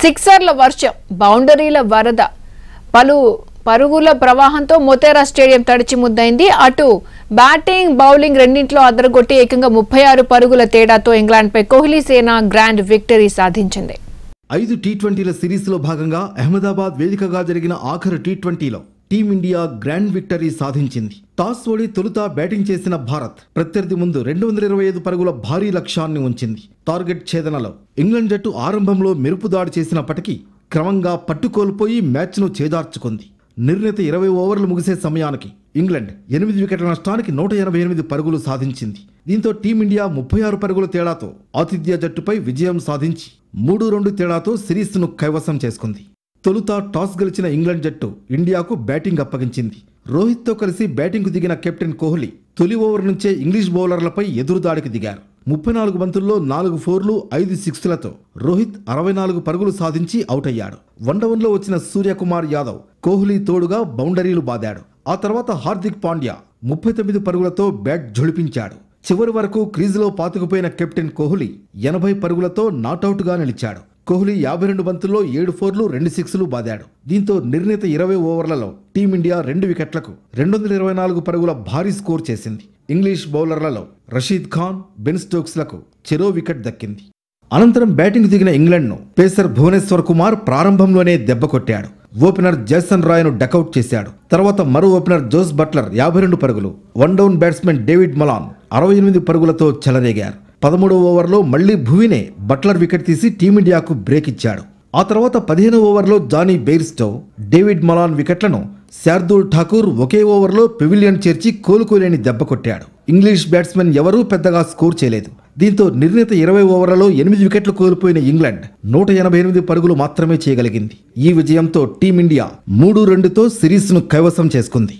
సిక్సర్ల వర్షం బౌండరీల వరద పలు పరుగుల ప్రవాహంతో మొతేరా స్టేడియం తడిచి ముద్దైంది. అటు బ్యాటింగ్ బౌలింగ్ రెండింటిలో అదరగొట్టి ఏకంగా ముప్పై ఆరు పరుగుల తేడాతో ఇంగ్లాండ్పై కోహ్లీ సేన గ్రాండ్ విక్టరీ సాధించింది. ఐదు టీ ట్వంటీల సిరీస్లో భాగంగా అహ్మదాబాద్ వేదికగా జరిగిన ఆఖరు టీ ట్వంటీలో టీమిండియా గ్రాండ్ విక్టరీ సాధించింది. టాస్ ఓడి తొలుత బ్యాటింగ్ చేసిన భారత్ ప్రత్యర్థి ముందు రెండు వందల ఇరవై ఐదు పరుగుల భారీ లక్ష్యాన్ని ఉంచింది. టార్గెట్ ఛేదనలో ఇంగ్లాండ్ జట్టు ఆరంభంలో మెరుపు దాడి చేసినప్పటికీ క్రమంగా పట్టుకోల్పోయి మ్యాచ్ను చేదార్చుకుంది. నిర్ణీత ఇరవై ఓవర్లు ముగిసే సమయానికి ఇంగ్లాండ్ ఎనిమిది వికెట్ల నష్టానికి నూట ఎనభై ఎనిమిది పరుగులు సాధించింది. దీంతో టీమిండియా ముప్పై ఆరు పరుగుల తేడాతో ఆతిథ్య జట్టుపై విజయం సాధించి మూడు రెండు తేడాతో సిరీస్ను కైవసం చేసుకుంది. తొలుత టాస్ గెలిచిన ఇంగ్లాండ్ జట్టు ఇండియాకు బ్యాటింగ్ అప్పగించింది. రోహిత్తో కలిసి బ్యాటింగ్కు దిగిన కెప్టెన్ కోహ్లీ తొలి ఓవర్ నుంచే ఇంగ్లీష్ బౌలర్లపై ఎదురుదాడికి దిగారు. ముప్పై నాలుగు బంతుల్లో నాలుగు ఫోర్లు ఐదు సిక్స్లతో రోహిత్ అరవై నాలుగు పరుగులు సాధించి అవుట్ అయ్యాడు వన్డౌన్లో వచ్చిన సూర్యకుమార్ యాదవ్ కోహ్లీ తోడుగా బౌండరీలు బాదాడు. ఆ తర్వాత హార్దిక్ పాండ్యా ముప్పై తొమ్మిది పరుగులతో బ్యాట్ ఝుళిపించాడు చివరి వరకు క్రీజులో పాతుకుపోయిన కెప్టెన్ కోహ్లీ ఎనభై పరుగులతో నాటౌట్గా నిలిచాడు. కోహ్లీ యాభై రెండు బంతుల్లో ఏడు ఫోర్లు రెండు సిక్స్లు బాదాడు. దీంతో నిర్ణీత ఇరవై ఓవర్లలో టీమిండియా రెండు వికెట్లకు రెండు వందల ఇరవై నాలుగు పరుగుల భారీ స్కోర్ చేసింది. ఇంగ్లీష్ బౌలర్లలో రషీద్ ఖాన్ బెన్ స్టోక్స్లకు చెరో వికెట్ దక్కింది. అనంతరం బ్యాటింగ్ దిగిన ఇంగ్లాండ్ను పేసర్ భువనేశ్వర్ కుమార్ ప్రారంభంలోనే దెబ్బ కొట్టాడు. ఓపెనర్ జేసన్ రాయ్ను డకౌట్ చేశాడు. తర్వాత మరో ఓపెనర్ జోస్ బట్లర్ యాభై రెండు పరుగులు one down batsmen David Malan అరవై ఎనిమిది పరుగులతో చెలరేగారు. పదమూడవ ఓవర్లో మళ్ళీ భువినే బట్లర్ వికెట్ తీసి టీమిండియాకు బ్రేక్ ఇచ్చాడు. ఆ తర్వాత పదిహేను ఓవర్లో జానీ బెయిర్స్టో డేవిడ్ మలాన్ వికెట్లను శార్దూల్ ఠాకూర్ ఒకే ఓవర్లో పెవిలియన్ చేర్చి కోలుకోలేని దెబ్బ కొట్టాడు. ఇంగ్లీష్ బ్యాట్స్మెన్ ఎవరూ పెద్దగా స్కోర్ చేయలేదు. దీంతో నిర్ణీత ఇరవై ఓవర్లలో ఎనిమిది వికెట్లు కోల్పోయిన ఇంగ్లాండ్ నూట ఎనభై ఎనిమిది పరుగులు మాత్రమే చేయగలిగింది. ఈ విజయంతో టీమిండియా మూడు రెండుతో సిరీస్ను కైవసం చేసుకుంది.